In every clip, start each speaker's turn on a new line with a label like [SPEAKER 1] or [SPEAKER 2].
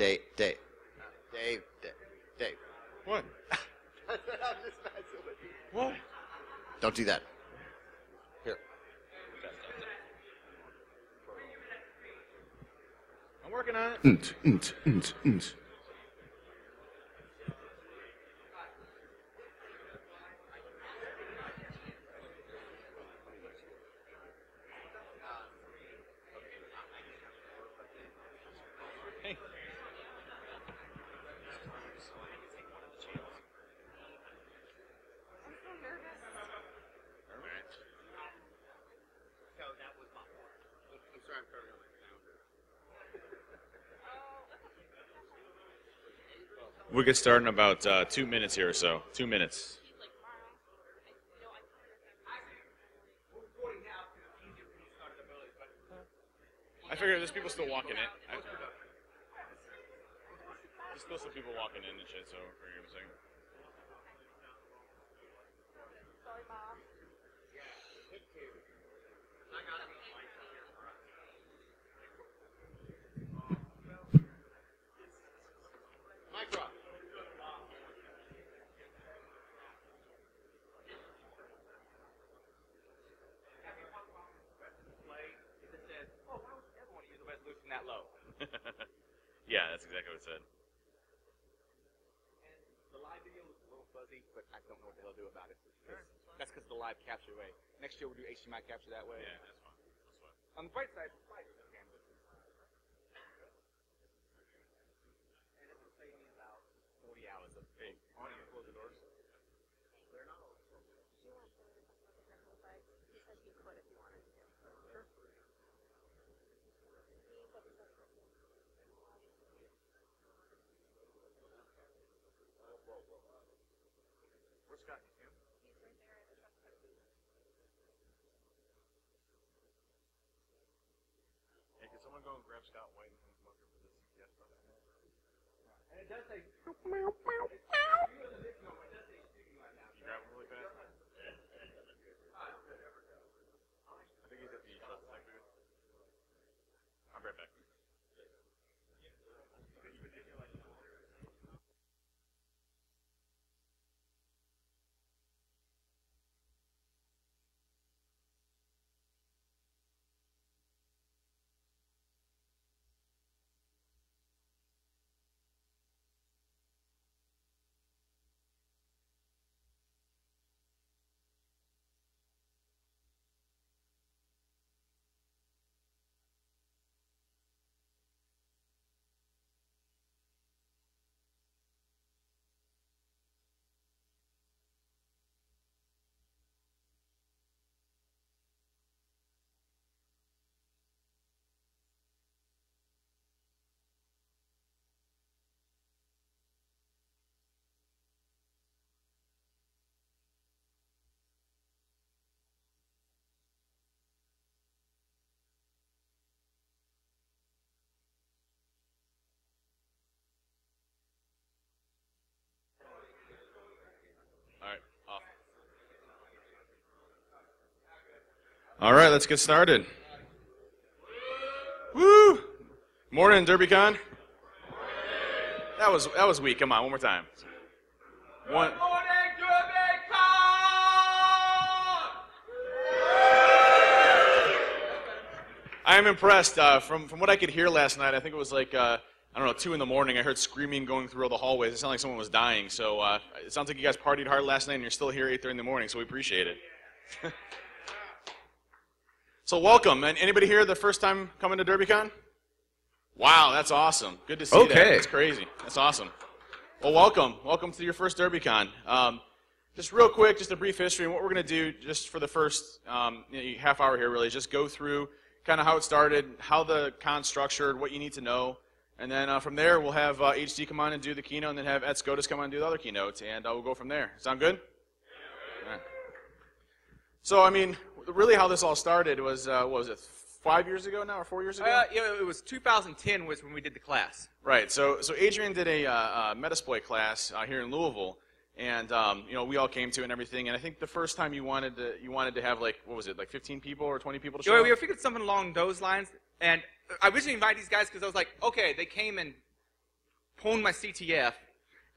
[SPEAKER 1] Dave, Dave, Dave, Dave, Dave.
[SPEAKER 2] What? What?
[SPEAKER 1] Don't do that. Here.
[SPEAKER 2] I'm working on it.
[SPEAKER 1] Unt, unt, unt,
[SPEAKER 2] We'll get started in about uh, two minutes here or so. Two minutes. I figure there's people still walking in. I, there's still some people walking in and shit, so I.
[SPEAKER 3] that low.
[SPEAKER 2] yeah, that's exactly what it said.
[SPEAKER 3] The live video is a little fuzzy, but I don't know what the hell to do about it. That's because the live capture way. Next year we'll do HDMI capture that way.
[SPEAKER 2] Yeah, that's fine. That's fine.
[SPEAKER 3] On the bright side, live is okay. And it will save me about 40 hours of hey, on and close the doors. Where's Scott? You?
[SPEAKER 2] Hey, can someone go and grab Scott White and come up here for this guest on?
[SPEAKER 3] And it does say
[SPEAKER 2] All right, let's get started. Woo! Morning, DerbyCon. That was that was weak. Come on, one more time. One. I am impressed. Uh, from from what I could hear last night, I think it was like uh, I don't know two in the morning. I heard screaming going through all the hallways. It sounded like someone was dying. So uh, it sounds like you guys partied hard last night, and you're still here at 8:30 in the morning. So we appreciate it. so welcome. And anybody here the first time coming to DerbyCon? Wow, that's awesome. Good to see that.
[SPEAKER 1] Okay.
[SPEAKER 2] That's crazy. That's awesome. Well, welcome. Welcome to your first DerbyCon. Um, just real quick, just a brief history. And what we're going to do, just for the first um, you know, half hour here, really, is just go through kind of how it started, how the con's structured, what you need to know. And then uh, from there, we'll have uh, HD come on and do the keynote, and then have Ed Skoudis come on and do the other keynote, and uh, we'll go from there. Sound good? All right. So, I mean, really how this all started was, uh, what was it, five years ago now, or four years ago?
[SPEAKER 3] Uh, yeah, it was 2010 was when we did the class.
[SPEAKER 2] Right. So, so Adrian did a uh, uh, Metasploit class uh, here in Louisville, and um, you know we all came to and everything. And I think the first time you wanted to you wanted to have like what was it like 15 people or 20 people to show
[SPEAKER 3] Yeah, we figured something along those lines. And I originally invited these guys because I was like, okay, they came and pwned my CTF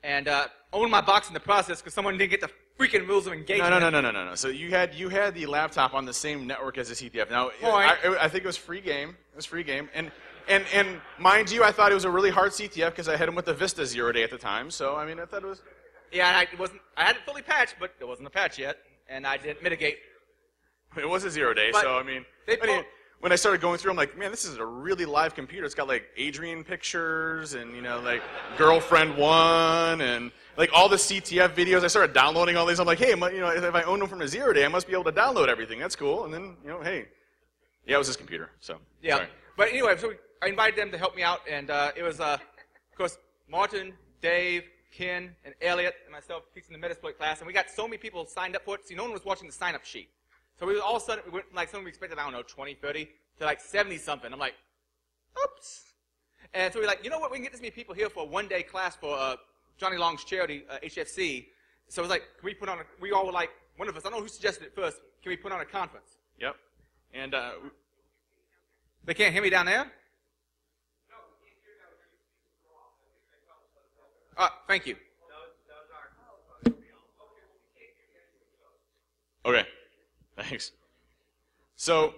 [SPEAKER 3] and uh, owned my box in the process because someone didn't get the freaking rules of engagement.
[SPEAKER 2] no, no, no, no, no, no. So you had you had the laptop on the same network as the CTF. Now,
[SPEAKER 3] oh,
[SPEAKER 2] I, I think it was free game. It was free game, and and and mind you, I thought it was a really hard CTF because I hit him with the Vista zero day at the time. So I mean, I thought it was.
[SPEAKER 3] Yeah, I it wasn't. I had it fully patched, but it wasn't a patch yet, and I didn't mitigate.
[SPEAKER 2] It was a zero day,
[SPEAKER 3] But
[SPEAKER 2] so I mean,
[SPEAKER 3] they
[SPEAKER 2] but anyway,
[SPEAKER 3] pull-
[SPEAKER 2] when I started going through, I'm like, man, this is a really live computer. It's got like Adrian pictures and you know like girlfriend one and like all the CTF videos. I started downloading all these. I'm like, hey, you know, if I own them from a zero day, I must be able to download everything. That's cool. And then you know, hey, yeah, it was his computer. So
[SPEAKER 3] Yeah.
[SPEAKER 2] sorry.
[SPEAKER 3] But anyway, so I invited them to help me out, and uh, it was, uh, of course, Martin, Dave, Ken, and Elliot, and myself teaching the Metasploit class, and we got so many people signed up for it, see, no one was watching the sign-up sheet. So we all of a sudden, we went from like something we expected, I don't know, 20, 30, to like 70-something. I'm like, oops. And so we're like, you know what, we can get this many people here for a one-day class for uh, Johnny Long's charity, uh, HFC. So it was like, can we put on a, we all were like, one of us, I don't know who suggested it first, can we put on a conference?
[SPEAKER 2] Yep. And uh,
[SPEAKER 3] They can't hear me down there? Uh, thank you.
[SPEAKER 2] Okay, thanks. So,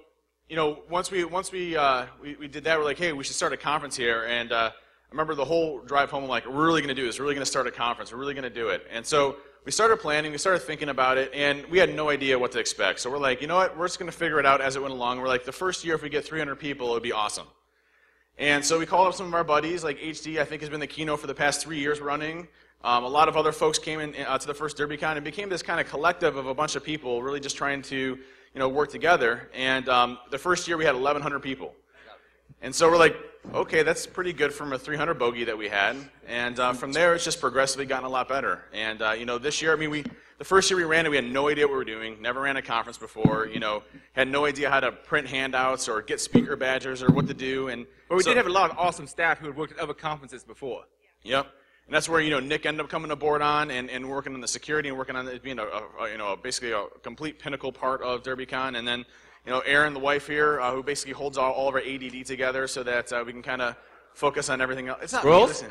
[SPEAKER 2] you know, once we once we, uh, we we did that, we're like, hey, we should start a conference here. And uh, I remember the whole drive home. I'm like, we're really going to do this. We're really going to start a conference. We're really going to do it. And so we started planning. We started thinking about it, and we had no idea what to expect. So we're like, you know what? We're just going to figure it out as it went along. We're like, the first year, if we get 300 people, it would be awesome. And so we called up some of our buddies, like HD, I think has been the keynote for the past three years running. Um, a lot of other folks came in uh, to the first DerbyCon and became this kind of collective of a bunch of people, really just trying to, you know, work together. And um, the first year we had 1,100 people. And so we're like, okay, that's pretty good from a 300 bogey that we had. And uh, from there, it's just progressively gotten a lot better. And uh, you know, this year, I mean, we the first year we ran it, we had no idea what we were doing. Never ran a conference before. You know, had no idea how to print handouts or get speaker badges or what to do. And
[SPEAKER 3] But we
[SPEAKER 2] so-
[SPEAKER 3] did have a lot of awesome staff who had worked at other conferences before.
[SPEAKER 2] Yep. And that's where you know Nick ended up coming aboard on and, and working on the security and working on it being a, a, you know basically a complete pinnacle part of DerbyCon. And then you know Erin, the wife here, uh, who basically holds all, all of our ADD together so that uh, we can kind of focus on everything else. It's not me, listen.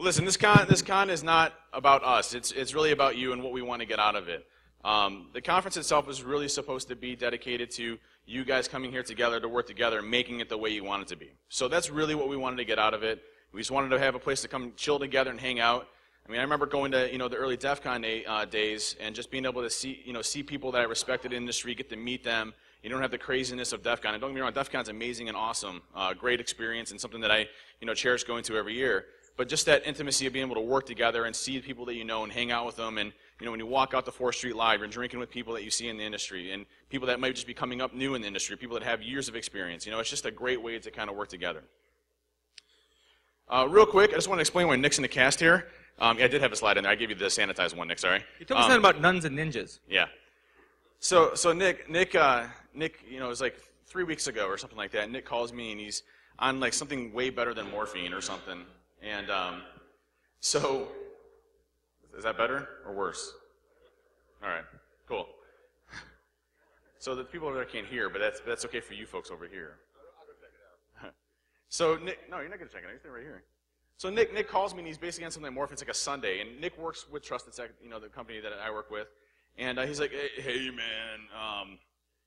[SPEAKER 2] Listen, this con, this con is not about us. It's, it's really about you and what we want to get out of it. Um, the conference itself is really supposed to be dedicated to you guys coming here together to work together and making it the way you want it to be. So that's really what we wanted to get out of it. We just wanted to have a place to come chill together and hang out. I mean, I remember going to you know the early DEF CON day, uh, days and just being able to see you know see people that I respected in the industry, get to meet them. You don't have the craziness of DEF CON. And don't get me wrong, DEF is amazing and awesome, uh, great experience, and something that I you know cherish going to every year. But just that intimacy of being able to work together and see people that you know and hang out with them, and you know when you walk out the Fourth Street Live, you're drinking with people that you see in the industry, and people that might just be coming up new in the industry, people that have years of experience. You know, it's just a great way to kind of work together. Uh, real quick, I just want to explain why Nick's in the cast here. Um, yeah, I did have a slide in there. I gave you the sanitized one, Nick. Sorry.
[SPEAKER 3] You told me
[SPEAKER 2] Um,
[SPEAKER 3] something about nuns and ninjas.
[SPEAKER 2] yeah. So, so Nick, Nick, uh, Nick, you know, it was like three weeks ago or something like that. Nick calls me and he's on like something way better than morphine or something. And um, so, is that better or worse? All right, cool. So the people over there can't hear, but that's that's okay for you folks over here. So Nick, no, you're not gonna check it. You're right here. So Nick, Nick calls me and he's basically on something like morphine. It's like a Sunday, and Nick works with TrustedSec, you know, the company that I work with, and uh, he's like, hey, hey man, um,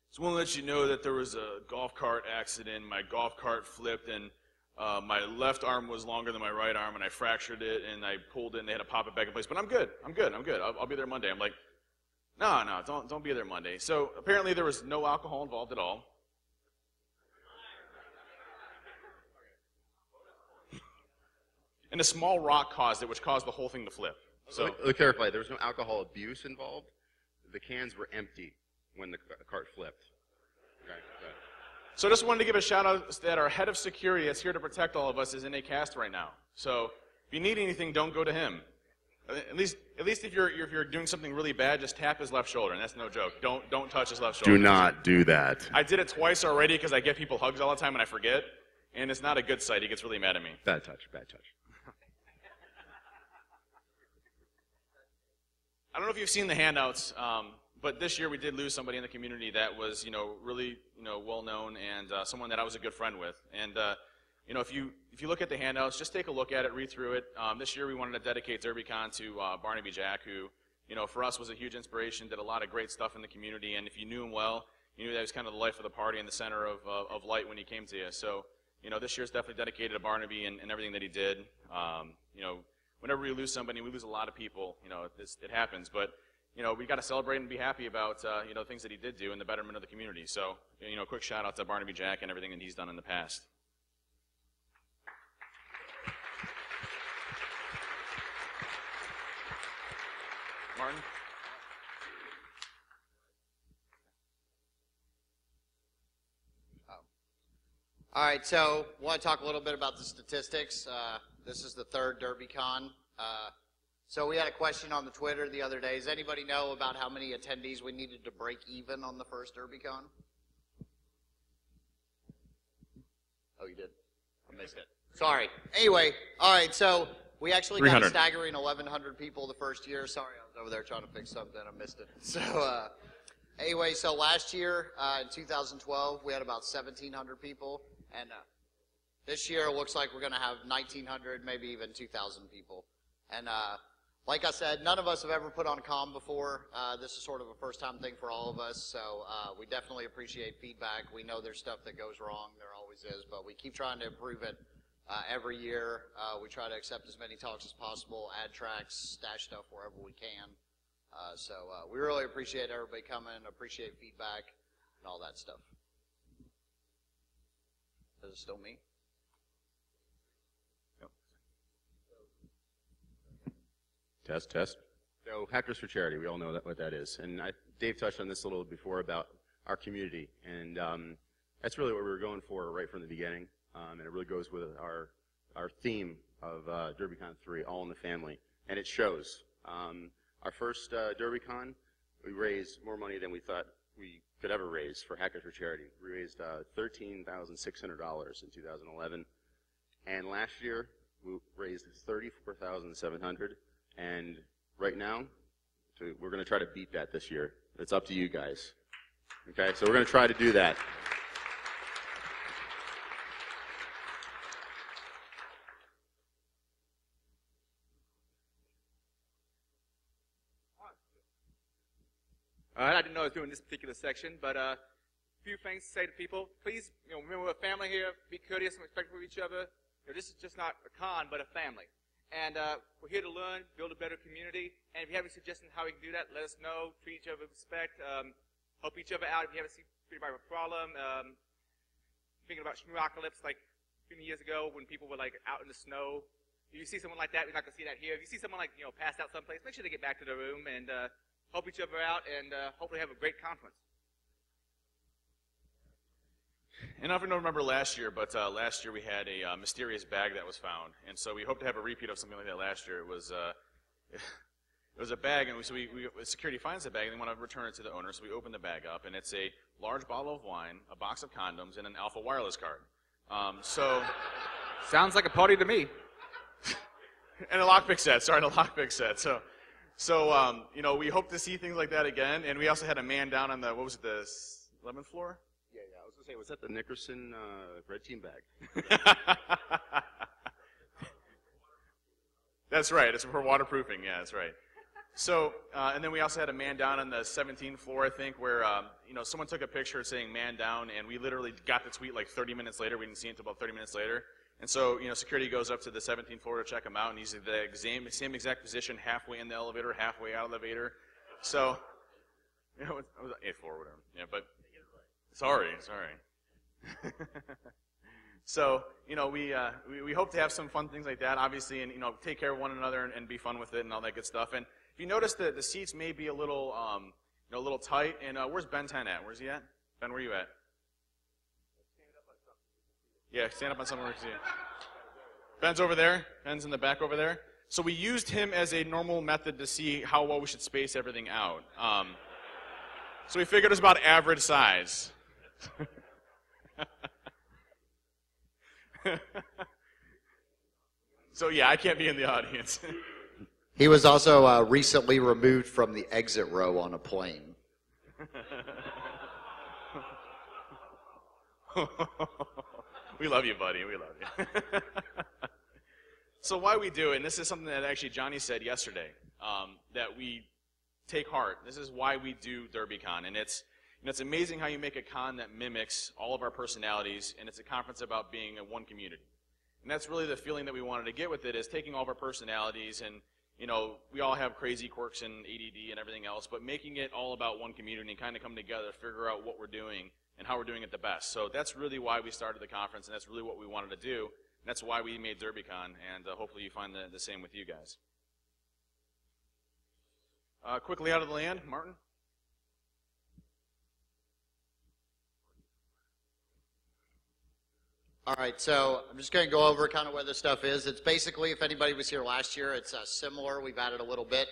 [SPEAKER 2] just want to let you know that there was a golf cart accident. My golf cart flipped, and uh, my left arm was longer than my right arm, and I fractured it, and I pulled it, and they had to pop it back in place. But I'm good. I'm good. I'm good. I'll, I'll be there Monday. I'm like, no, no, don't don't be there Monday. So apparently there was no alcohol involved at all. And a small rock caused it, which caused the whole thing to flip. So
[SPEAKER 1] let, me, let me clarify. There was no alcohol abuse involved. The cans were empty when the cart flipped. Okay.
[SPEAKER 2] So I just wanted to give a shout out that our head of security that's here to protect all of us is in a cast right now. So if you need anything, don't go to him. Uh, at least, at least if you're if you're doing something really bad, just tap his left shoulder, and that's no joke. Don't don't touch his left shoulder.
[SPEAKER 1] Do not do that.
[SPEAKER 2] I did it twice already because I get people hugs all the time and I forget, and it's not a good sight. He gets really mad at me.
[SPEAKER 1] Bad touch. Bad touch.
[SPEAKER 2] I don't know if you've seen the handouts, um, but this year we did lose somebody in the community that was, you know, really, you know, well known and uh, someone that I was a good friend with. And uh, you know, if you if you look at the handouts, just take a look at it, read through it. Um, this year we wanted to dedicate DerbyCon to uh, Barnaby Jack, who, you know, for us was a huge inspiration, did a lot of great stuff in the community, and if you knew him well, you knew that he was kind of the life of the party and the center of, uh, of light when he came to you. So, you know, this year's definitely dedicated to Barnaby and, and everything that he did. Um, you know, whenever we lose somebody, we lose a lot of people. You know, this, it happens, but you know, we got to celebrate and be happy about uh, you know things that he did do and the betterment of the community. So, you know, quick shout out to Barnaby Jack and everything that he's done in the past. Martin?
[SPEAKER 4] All right, so want to talk a little bit about the statistics. Uh, this is the third DerbyCon. Uh, so we had a question on the Twitter the other day. Does anybody know about how many attendees we needed to break even on the first DerbyCon? Oh, you did. I missed it. Sorry. Anyway, all right. So we actually got a staggering 1,100 people the first year. Sorry, I was over there trying to fix something. I missed it. So uh, anyway, so last year uh, in 2012 we had about 1,700 people, and uh, this year it looks like we're going to have 1,900, maybe even 2,000 people. And uh, like I said, none of us have ever put on com before. Uh, this is sort of a first time thing for all of us, so uh, we definitely appreciate feedback. We know there's stuff that goes wrong, there always is, but we keep trying to improve it uh, every year. Uh, we try to accept as many talks as possible, add tracks, stash stuff wherever we can. Uh, so uh, we really appreciate everybody coming, appreciate feedback, and all that stuff. Is it still me?
[SPEAKER 1] Test, test. So, Hackers for Charity, we all know that, what that is. And I, Dave touched on this a little before about our community. And um, that's really what we were going for right from the beginning. Um, and it really goes with our, our theme of uh, DerbyCon 3, All in the Family. And it shows. Um, our first uh, DerbyCon, we raised more money than we thought we could ever raise for Hackers for Charity. We raised uh, $13,600 in 2011. And last year, we raised 34700 and right now, we're going to try to beat that this year. It's up to you guys. Okay, so we're going to try to do that.
[SPEAKER 3] All right, I didn't know I was doing this particular section, but uh, a few things to say to people. Please, you know, remember we're a family here. Be courteous and respectful of each other. You know, this is just not a con, but a family. And uh, we're here to learn, build a better community. And if you have any suggestions how we can do that, let us know. Treat each other with respect. Um, help each other out if you have a anybody with a problem. Um, thinking about Schneeapocalypse, like a few years ago when people were like out in the snow. If you see someone like that, we're not to see that here. If you see someone like, you know, passed out someplace, make sure they get back to their room and uh, help each other out and uh, hopefully have a great conference.
[SPEAKER 2] And I don't know if you remember last year, but uh, last year we had a uh, mysterious bag that was found, and so we hope to have a repeat of something like that last year. It was uh, it was a bag, and we, so we, we security finds the bag, and they want to return it to the owner. So we open the bag up, and it's a large bottle of wine, a box of condoms, and an Alfa Wireless card. Um, so
[SPEAKER 3] Sounds like a party to me.
[SPEAKER 2] and a lockpick set. Sorry, and a lockpick set. So. So, um, you know, we hope to see things like that again. And we also had a man down on the, what was it, the 11th floor?
[SPEAKER 1] Say, was that the Nickerson uh, red team bag?
[SPEAKER 2] That's right. It's for waterproofing. Yeah, that's right. So, uh, and then we also had a man down on the 17th floor, I think, where um, you know someone took a picture saying "man down," and we literally got the tweet like 30 minutes later. We didn't see it until about 30 minutes later. And so, you know, security goes up to the 17th floor to check him out, and he's in the same, same exact position, halfway in the elevator, halfway out of the elevator. So, you know, it was eighth floor, or whatever. Yeah, but sorry, sorry. So, you know, we, uh, we, we hope to have some fun things like that, obviously, and, you know, take care of one another and, and be fun with it and all that good stuff. And if you notice that the seats may be a little, um, you know, a little tight, and uh, where's Ben 10 at? Where's he at? Ben, where are you at? Yeah, stand up on somewhere. See. Ben's over there. Ben's in the back over there. So we used him as a normal method to see how well we should space everything out. Um, so we figured it was about average size. so yeah, I can't be in the audience.
[SPEAKER 4] He was also uh, recently removed from the exit row on a plane.
[SPEAKER 2] we love you, buddy. We love you. so why we do it, and this is something that actually Johnny said yesterday, um, that we take heart. This is why we do DerbyCon, and it's you know, it's amazing how you make a con that mimics all of our personalities, and it's a conference about being a one community. And that's really the feeling that we wanted to get with it, is taking all of our personalities and you know, we all have crazy quirks and ADD and everything else, but making it all about one community and kind of come together, figure out what we're doing and how we're doing it the best. So that's really why we started the conference, and that's really what we wanted to do. And that's why we made DerbyCon, and uh, hopefully you find the, the same with you guys. Uh, quickly out of the land, Martin.
[SPEAKER 4] All right, so I'm just going to go over kind of where this stuff is. It's basically, if anybody was here last year, it's uh, similar. We've added a little bit.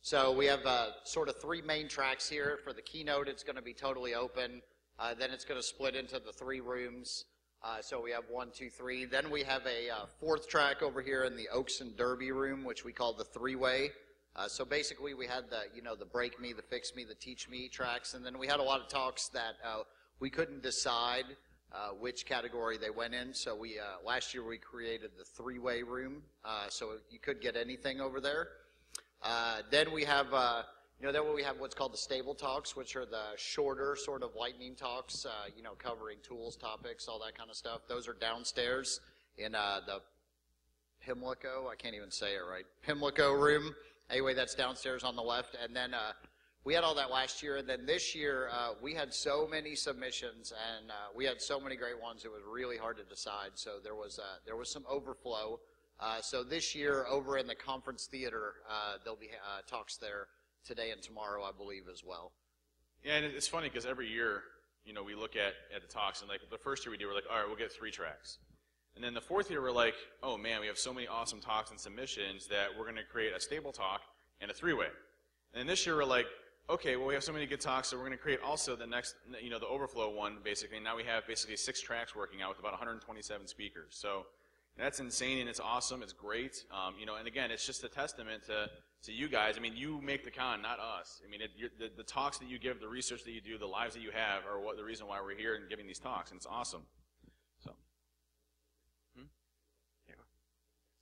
[SPEAKER 4] So we have uh, sort of three main tracks here. For the keynote, it's going to be totally open. Uh, then it's going to split into the three rooms. Uh, so we have one, two, three. Then we have a uh, fourth track over here in the Oaks and Derby room, which we call the three-way. Uh, so basically, we had the you know the break me, the fix me, the teach me tracks, and then we had a lot of talks that we couldn't decide uh, which category they went in. So we uh, last year we created the three-way room, uh, so you could get anything over there. Uh, then we have, uh, you know, then we have what's called the stable talks, which are the shorter sort of lightning talks, uh, you know, covering tools, topics, all that kind of stuff. Those are downstairs in the Pimlico. I can't even say it right. Pimlico room. Anyway, that's downstairs on the left, and then we had all that last year, and then this year uh, we had so many submissions, and uh, we had so many great ones. It was really hard to decide. So there was uh, there was some overflow. Uh, so this year, over in the conference theater, uh, there'll be uh, talks there today and tomorrow, I believe, as well.
[SPEAKER 2] Yeah, and it's funny because every year, you know, we look at at the talks, and like the first year we do, we're like, all right, we'll get three tracks. And then the fourth year, we're like, oh man, we have so many awesome talks and submissions that we're going to create a stable talk and a three-way. And this year, we're like, okay, well, we have so many good talks, so we're going to create also the next, you know, the overflow one, basically. Now we have basically six tracks working out with about 127 speakers. So that's insane and it's awesome. It's great. Um, you know, and again, it's just a testament to, to you guys. I mean, you make the con, not us. I mean, it, the, the talks that you give, the research that you do, the lives that you have are what the reason why we're here and giving these talks, and it's awesome.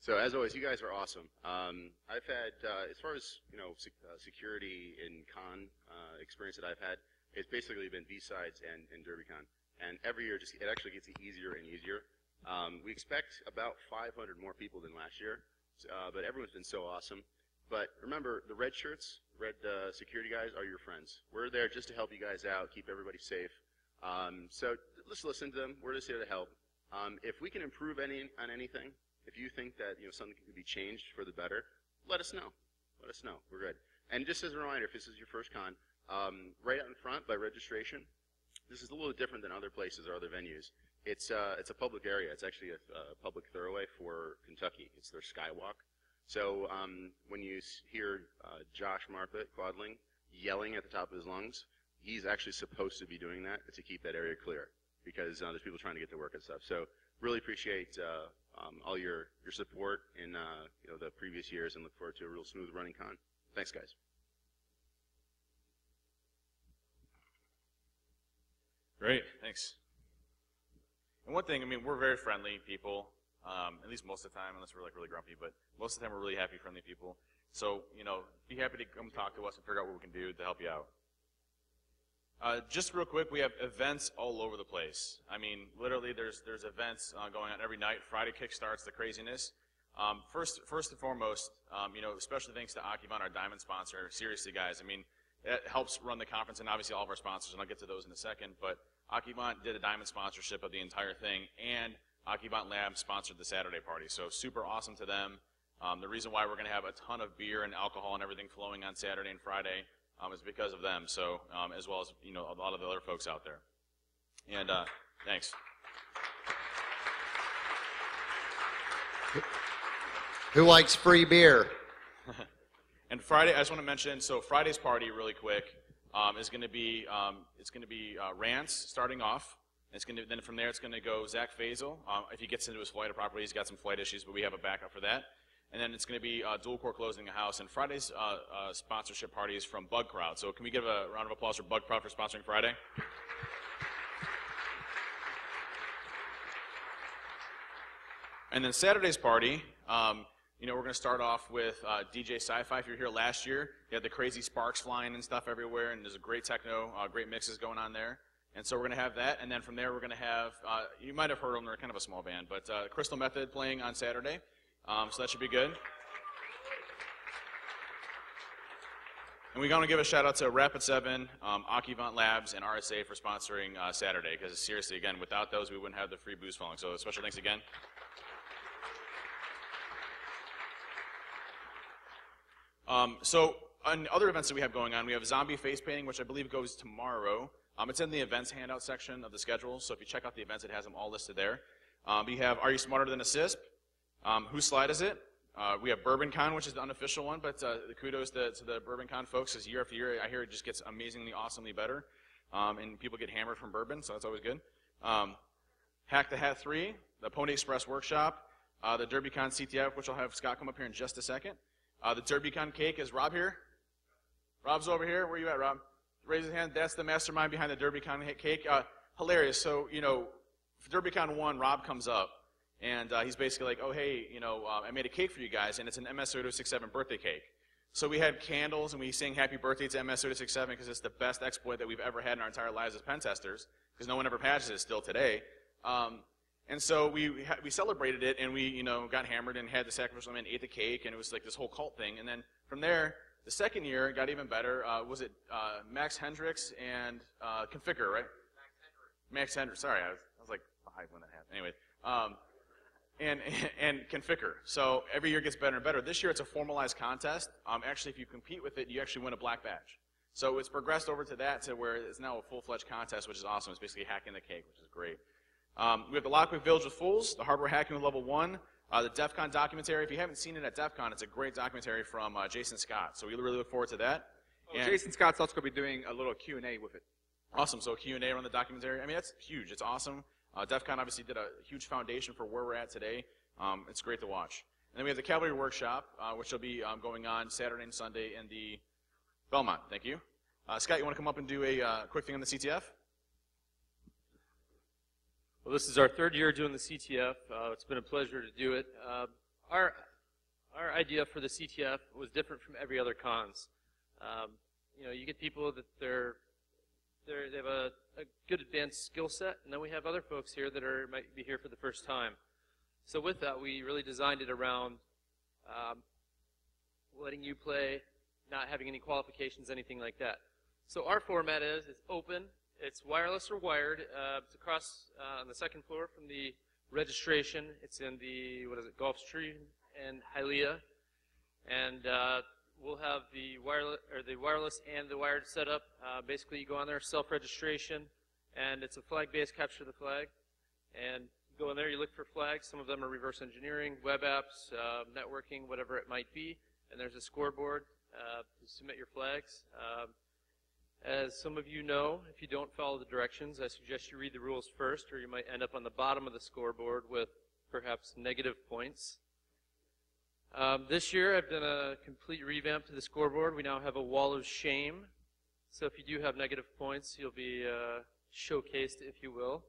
[SPEAKER 1] So as always, you guys are awesome. Um, I've had, uh, as far as you know, sec- uh, security in con uh, experience that I've had, it's basically been B-sides and, and DerbyCon, and every year just it actually gets easier and easier. Um, we expect about 500 more people than last year, uh, but everyone's been so awesome. But remember, the red shirts, red uh, security guys, are your friends. We're there just to help you guys out, keep everybody safe. Um, so let's listen to them. We're just here to help. Um, if we can improve any on anything, if you think that you know something could be changed for the better, let us know. Let us know. We're good. And just as a reminder, if this is your first con, um, right out in front by registration, this is a little different than other places or other venues. It's uh, it's a public area. It's actually a, a public thoroughway for Kentucky. It's their skywalk. So um, when you hear uh, Josh Marpet Quadling yelling at the top of his lungs, he's actually supposed to be doing that to keep that area clear because uh, there's people trying to get to work and stuff. So really appreciate uh, um, all your, your support in uh, you know, the previous years and look forward to a real smooth running con. Thanks, guys.
[SPEAKER 2] Great, thanks. And one thing, I mean, we're very friendly people, um, at least most of the time, unless we're like really grumpy, but most of the time we're really happy, friendly people. So, you know, be happy to come talk to us and figure out what we can do to help you out. Uh, just real quick, we have events all over the place. I mean, literally, there's there's events uh, going on every night. Friday kickstarts the craziness. Um, first, first and foremost, um, you know, especially thanks to Accuvant, our diamond sponsor. Seriously, guys, I mean, it helps run the conference, and obviously all of our sponsors, and I'll get to those in a second. But Accuvant did a diamond sponsorship of the entire thing, and Accuvant Lab sponsored the Saturday party. So super awesome to them. Um, the reason why we're going to have a ton of beer and alcohol and everything flowing on Saturday and Friday um, is because of them. So um, as well as you know a lot of the other folks out there. And uh, thanks.
[SPEAKER 4] Who likes free beer?
[SPEAKER 2] and Friday, I just want to mention. So Friday's party, really quick, um, is going to be um, it's going to be uh, Rance starting off. It's going to then from there it's going to go Zack Fasel. Um, if he gets into his flight properly, he's got some flight issues, but we have a backup for that. And then it's going to be uh, dual core closing the house. And Friday's uh, uh, sponsorship party is from Bugcrowd. So can we give a round of applause for Bugcrowd for sponsoring Friday? And then Saturday's party, um, you know, we're going to start off with uh, DJ Sci-Fi. If you were here last year, you had the crazy sparks flying and stuff everywhere, and there's a great techno, uh, great mixes going on there. And so we're going to have that, and then from there we're going to have, uh, you might have heard them, they're kind of a small band, but uh, Crystal Method playing on Saturday, um, so that should be good. And we want to give a shout out to Rapid 7, um, Labs, and RSA for sponsoring uh, Saturday, because seriously, again, without those we wouldn't have the free booze falling. So special thanks again. Um, so, on other events that we have going on, we have zombie face painting, which I believe goes tomorrow. Um, it's in the events handout section of the schedule, so if you check out the events, it has them all listed there. Um, we have Are You Smarter Than a CISSP? Um, whose slide is it? Uh, we have Bourbon Con, which is the unofficial one, but uh, kudos to, to the Bourbon Con folks, because year after year, I hear it just gets amazingly, awesomely better, um, and people get hammered from bourbon, so that's always good. Um, Hack the Hat 3, the Pwnie Express Workshop, uh, the DerbyCon CTF, which I'll have Scott come up here in just a second. Uh, the DerbyCon cake is Rob here. Rob's over here. Where you at, Rob? Raise his hand. That's the mastermind behind the DerbyCon cake. Uh, hilarious. So, you know, for DerbyCon 1, Rob comes up, and uh, he's basically like, oh, hey, you know, uh, I made a cake for you guys, and it's an MS-0267 birthday cake. So we had candles, and we sang happy birthday to MS-0267 because it's the best exploit that we've ever had in our entire lives as pen testers, because no one ever patches it still today. Um, and so we we celebrated it, and we you know got hammered and had the sacrificial lamb and ate the cake, and it was like this whole cult thing. And then from there, the second year it got even better. Uh, was it uh, Max Hendricks and uh, Conficker, right? Max Hendricks. Sorry, I was, I was like five when that happened. Anyway, um, and and Conficker. So every year gets better and better. This year it's a formalized contest. Um, actually, if you compete with it, you actually win a black badge. So it's progressed over to that to where it's now a full-fledged contest, which is awesome. It's basically hacking the cake, which is great. Um, we have the Lockwick Village of Fools, the Hardware Hacking with Level 1, uh, the DEF CON documentary. If you haven't seen it at DEF CON, it's a great documentary from uh, Jason Scott. So we really look forward to that. And-
[SPEAKER 3] Jason Scott's also going to be doing a little Q&A with it.
[SPEAKER 2] Awesome. So Q&A on the documentary. I mean, that's huge. It's awesome. Uh, DEF CON obviously did a huge foundation for where we're at today. Um, it's great to watch. And then we have the Cavalry Workshop, uh, which will be um, going on Saturday and Sunday in the Belmont. Thank you. Uh, Scott, you want to come up and do a uh, quick thing on the CTF?
[SPEAKER 5] Well, this is our third year doing the CTF. Uh, it's been a pleasure to do it. Uh, our our idea for the CTF was different from every other cons. Um, you know, you get people that they're they're they have a, a good advanced skill set, and then we have other folks here that are might be here for the first time. So with that, we really designed it around um, letting you play, not having any qualifications, anything like that. So our format is it's open. It's wireless or wired. Uh, it's across uh, on the second floor from the registration. It's in the what is it, Gulfstream and Hialeah, and uh, we'll have the wireless or the wireless and the wired setup. Uh, basically, you go on there, self-registration, and it's a flag-based capture the flag, and you go in there, you look for flags. Some of them are reverse engineering, web apps, uh, networking, whatever it might be, and there's a scoreboard uh, to submit your flags. Um, as some of you know, if you don't follow the directions, I suggest you read the rules first, or you might end up on the bottom of the scoreboard with perhaps negative points. Um, this year, I've done a complete revamp to the scoreboard. We now have a wall of shame. So if you do have negative points, you'll be uh, showcased, if you will.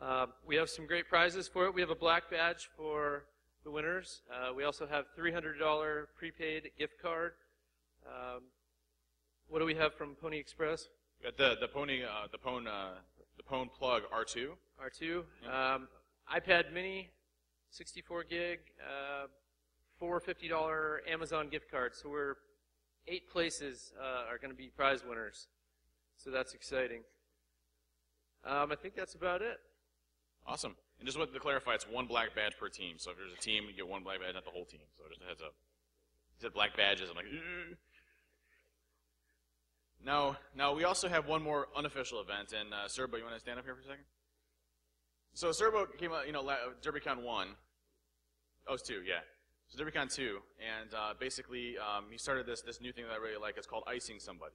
[SPEAKER 5] Um, we have some great prizes for it. We have a black badge for the winners. Uh, we also have $300 prepaid gift card. Um, what do we have from Pwnie Express?
[SPEAKER 2] We got the the Pony uh, the Pwn uh, the Pwn Plug R2.
[SPEAKER 5] R2. Um, iPad Mini, 64 gig, uh, four $50 Amazon gift cards. So we're eight places uh, are going to be prize winners. So that's exciting. Um, I think that's about it.
[SPEAKER 2] Awesome. And just to clarify, it's one black badge per team. So if there's a team, you get one black badge, not the whole team. So just a heads up. He said black badges. I'm like, "Ugh." Now, now we also have one more unofficial event, and uh, Serbo, you want to stand up here for a second? So Serbo came out, you know, DerbyCon one. Oh, it's two, yeah. So DerbyCon two, and uh, basically um, he started this this new thing that I really like. It's called icing somebody.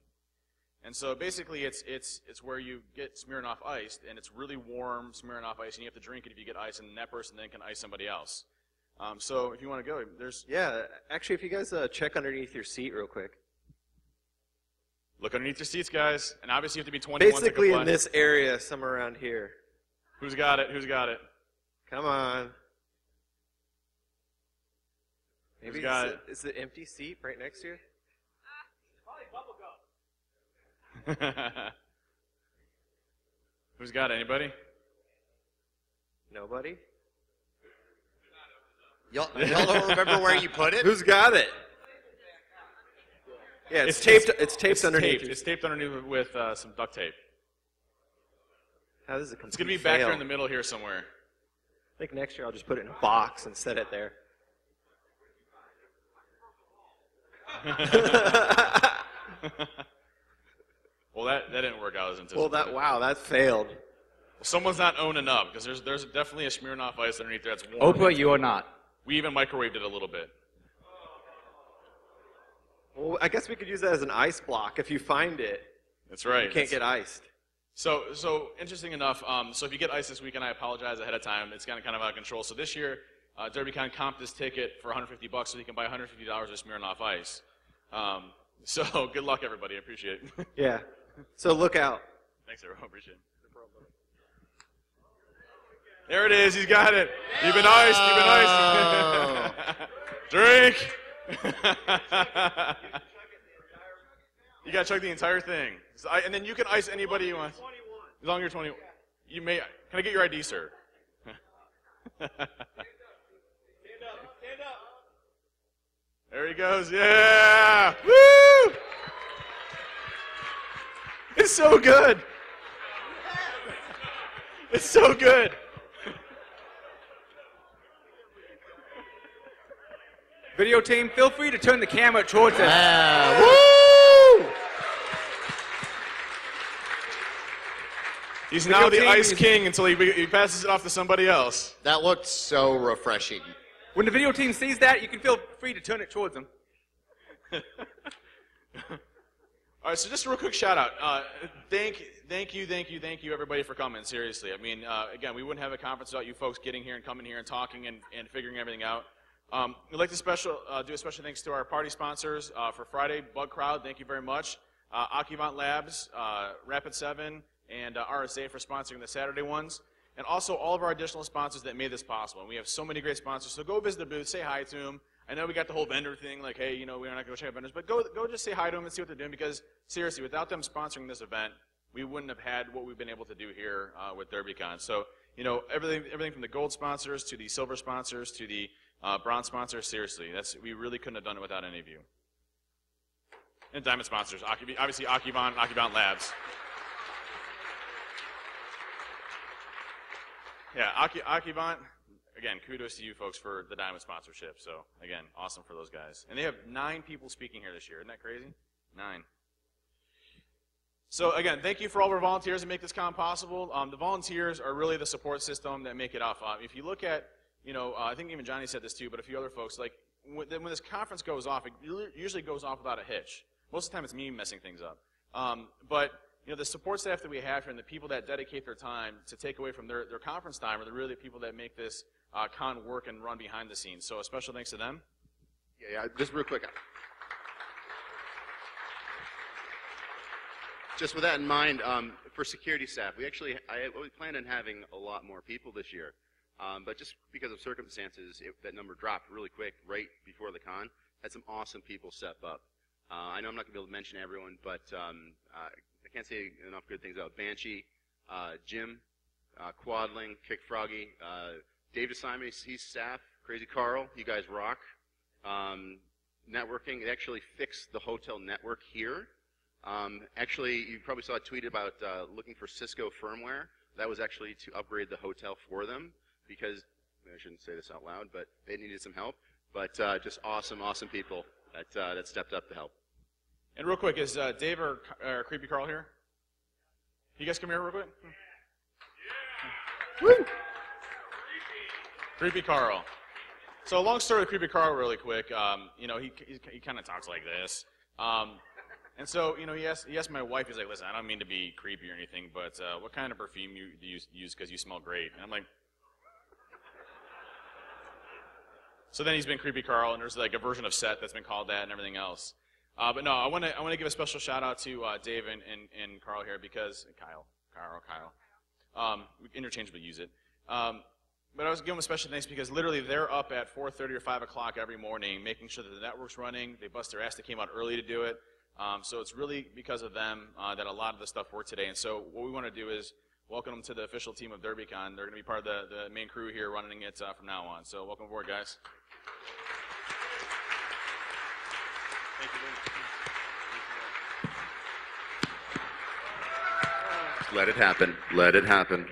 [SPEAKER 2] And so basically, it's it's it's where you get Smirnoff iced, and it's really warm Smirnoff ice, and you have to drink it if you get ice, and that person then can ice somebody else. Um, so if you want to go, there's
[SPEAKER 6] Yeah, actually, if you guys uh, check underneath your seat real quick.
[SPEAKER 2] look underneath your seats, guys, and obviously you have to be 21
[SPEAKER 6] Basically, in this area, somewhere around here.
[SPEAKER 2] Who's got it? Who's got it?
[SPEAKER 6] Come on. Maybe
[SPEAKER 2] got
[SPEAKER 6] is
[SPEAKER 2] it?
[SPEAKER 6] Is the empty seat right next to you?
[SPEAKER 2] Who's got? Anybody?
[SPEAKER 6] Nobody.
[SPEAKER 4] Y'all, y'all don't remember where you put it?
[SPEAKER 6] Who's got it? Yeah, it's,
[SPEAKER 2] It's-
[SPEAKER 6] taped.
[SPEAKER 2] it's-
[SPEAKER 6] It's, taped
[SPEAKER 2] It's
[SPEAKER 6] underneath.
[SPEAKER 2] taped. It's taped underneath with uh, some duct tape.
[SPEAKER 6] How does it
[SPEAKER 2] It's gonna be back there in the middle here somewhere.
[SPEAKER 6] I think next year I'll just put it in a box and set it there.
[SPEAKER 2] Well, that, that didn't work out as anticipated.
[SPEAKER 6] Well, that wow, that failed.
[SPEAKER 2] Someone's not owning up because there's there's definitely a Smirnoff Ice underneath there that's warm.
[SPEAKER 3] Oprah, you are not.
[SPEAKER 2] We even microwaved it a little bit.
[SPEAKER 6] Well, I guess we could use that as an ice block. If you find it,
[SPEAKER 2] That's right.
[SPEAKER 6] you can't get iced.
[SPEAKER 2] So, so interesting enough. Um, so if you get ice this weekend, I apologize ahead of time. It's kind of kind of out of control. So this year, uh, DerbyCon comped this ticket for 150 bucks, so he can buy 150 dollars of Smirnoff Ice. Um, so good luck, everybody. I appreciate it.
[SPEAKER 6] Yeah. So look out.
[SPEAKER 2] Thanks, everyone. Appreciate it. There it is. He's got it. You've been iced. You've been iced. Drink. you got to chug the entire thing. So I, and then you can ice anybody you want. As long as you're 21. You may. Can I get your ID, sir? There he goes. Yeah. Woo! It's so good. It's so good.
[SPEAKER 3] Video team, feel free to turn the camera towards us.
[SPEAKER 4] Ah, woo!
[SPEAKER 2] He's
[SPEAKER 3] Video
[SPEAKER 2] now the
[SPEAKER 3] team
[SPEAKER 2] Ice
[SPEAKER 3] is-
[SPEAKER 2] King until he, he passes it off to somebody else.
[SPEAKER 4] That looked so refreshing.
[SPEAKER 3] When the video team sees that, you can feel free to turn it towards them.
[SPEAKER 2] All right, so just a real quick shout out. Uh, thank, thank you, thank you, thank you, everybody, for coming. Seriously, I mean, uh, again, we wouldn't have a conference without you folks getting here and coming here and talking and, and figuring everything out. Um, we'd like to special, uh, do a special thanks to our party sponsors uh, for Friday, Bugcrowd. Thank you very much. Uh, Accuvant Labs, uh, Rapid Seven, and uh, RSA for sponsoring the Saturday ones, and also all of our additional sponsors that made this possible. And we have so many great sponsors. So go visit the booth, say hi to them. I know we got the whole vendor thing, like, hey, you know, we're not going to check out vendors, but go, go just say hi to them and see what they're doing because, seriously, without them sponsoring this event, we wouldn't have had what we've been able to do here uh, with DerbyCon. So, you know, everything, everything from the gold sponsors to the silver sponsors to the uh, bronze sponsors, seriously, that's, we really couldn't have done it without any of you. And diamond sponsors, obviously Accuvant, Accuvant Labs. Yeah, Accuvant, again, kudos to you folks for the diamond sponsorship. So, again, awesome for those guys. And they have nine people speaking here this year. Isn't that crazy? Nine. So, again, thank you for all of our volunteers that make this con possible. Um, the volunteers are really the support system that make it off. Uh, if you look at, you know, uh, I think even Johnny said this too, but a few other folks, like, when, when this conference goes off, it usually goes off without a hitch. Most of the time, it's me messing things up. Um, but you know, the support staff that we have here and the people that dedicate their time to take away from their, their conference time are the really the people that make this uh, con work and run behind the scenes. So a special thanks to them.
[SPEAKER 1] Yeah, yeah, just real quick. Just with that in mind, um, for security staff, we actually I we planned on having a lot more people this year, um, but just because of circumstances, it, that number dropped really quick right before the con. Had some awesome people step up. Uh, I know I'm not going to be able to mention everyone, but um, uh, can't say enough good things about Banshee, uh, Jim, uh, Quadling, Kick Froggy, uh, David Simon, he's staff, Crazy Carl, you guys rock. Um, networking, it actually fixed the hotel network here. Um, actually, you probably saw a tweet about uh, looking for Cisco firmware. That was actually to upgrade the hotel for them because I shouldn't say this out loud, but they needed some help. But uh, just awesome, awesome people that uh, that stepped up to help.
[SPEAKER 2] And real quick, is uh, Dave or, or Creepy Carl here? You guys come here real quick. Yeah. Woo! Creepy Carl. So, a long story with Creepy Carl, really quick. Um, you know, he, he, he kind of talks like this. Um, and so, you know, he asked, he asked my wife, he's like, listen, I don't mean to be creepy or anything, but uh, what kind of perfume you, do you use because you smell great? And I'm like, So then he's been Creepy Carl, and there's like a version of SET that's been called that and everything else. Uh, but no, I want to I want to give a special shout out to uh, Dave and, and, and Carl here because Kyle, Carl, Kyle. Um, we interchangeably use it. Um, but I was giving them a special thanks because literally they're up at 4:30 or 5 o'clock every morning, making sure that the network's running. They bust their ass. They came out early to do it. Um, so it's really because of them uh, that a lot of the stuff worked today. And so what we want to do is welcome them to the official team of DerbyCon. They're going to be part of the, the main crew here running it uh, from now on. So welcome aboard, guys. Thank you very much.
[SPEAKER 1] Let it happen. Let it happen.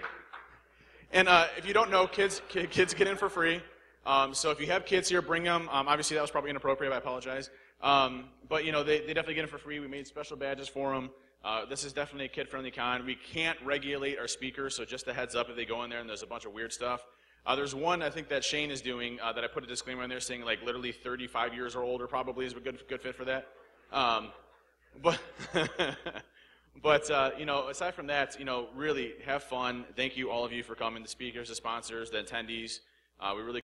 [SPEAKER 2] And uh, if you don't know, kids kids get in for free. Um, so if you have kids here, bring them. Um, obviously, that was probably inappropriate. I apologize. Um, but you know, they, they definitely get in for free. We made special badges for them. Uh, this is definitely a kid-friendly con. We can't regulate our speakers, so just a heads up if they go in there and there's a bunch of weird stuff. Uh, there's one I think that Shane is doing uh, that I put a disclaimer in there saying like literally 35 years or older probably is a good good fit for that. Um, but but uh, you know, aside from that, you know, really have fun. Thank you all of you for coming, the speakers, the sponsors, the attendees. Uh, we really